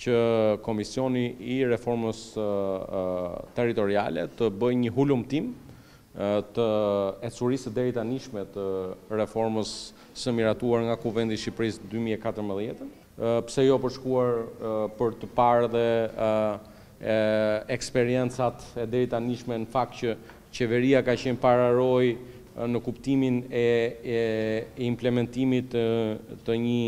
që Komisioni i Reformës Territoriale të bëjë një hulumtim të ecurisë së deritanishme të reformës së miratuar nga Kuvendi i Shqipërisë dy mijë e katërmbëdhjetë, pse jo për shkuar për të parë dhe eksperiencat e deritanishme në fakt që Qeveria ka qenë pararojë në kuptimin e implementimit të një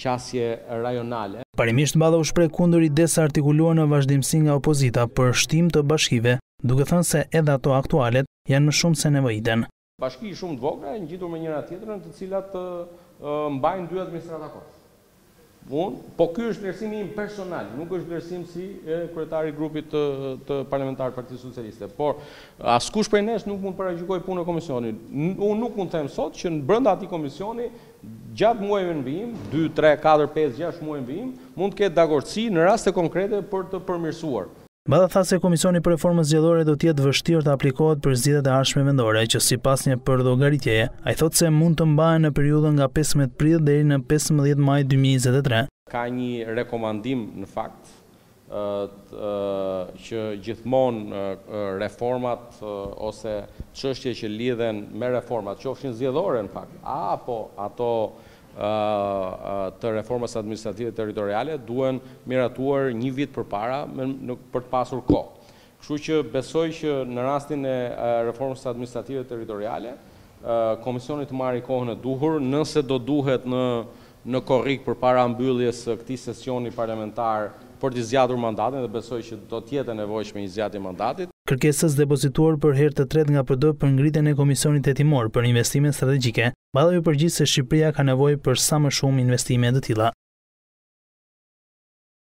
qasje rajonale. Parimisht Balla u shpreh kundër idesë së artikuluar në vazhdimësi nga opozita për shtim të bashkive, duke thënë se edhe ato aktualet janë më shumë se nevojiten. Bashki shumë të vogla e ngjitur me njëra tjetrën të cilat mbajnë dy administrata kot. Po ky është vlerësimi im personal, nuk është vlerësim si kryetari i grupit të parlamentar të Partisë Socialiste. Por askush prej nesh nuk mund të paragjykojë punën e komisionit. Unë nuk mund të them sot që brenda atij komisioni gjatë muajve në vijim, dy, tre, katër, pesë, gjashtë muaj në vijim, mund të ketë dakordësi në raste konkrete për të përmirësuar. Balla tha se Komisioni për Reformën Zgjedhore do të jetë vështirë të aplikohet për zgjedhjet e ardhshme vendore, që sipas një përllogaritjeje, ai thotë se mund të mbahen në periudhën nga pesëmbëdhjetë prill deri në pesëmbëdhjetë maj dy mijë e njëzet e tre. Ka një rekomandim në fakt që gjithmonë reformat ose çështjet që lidhen me reformat, qofshin zgjedhore në fakt, apo ato të Reformës Administrative Territoriale duhen miratuar një vit përpara për të pasur kohë. Kështu që besoj që në rastin e Reformës Administrative Territoriale Komisioni të marri kohën e duhur, nëse do duhet në korrik përpara mbylljes së këtij sesioni parlamentar për t'i zgjatur mandatin dhe besoj që do të jetë e nevojshme një zgjatje mandatit. Kërkesës së depozituar për herë të tretë nga PD për ngritjen e Komisionit Hetimor për Investimet Strategjike, Balla iu përgjigj se Shqipëria ka nevojë për sa më shumë investime të tilla.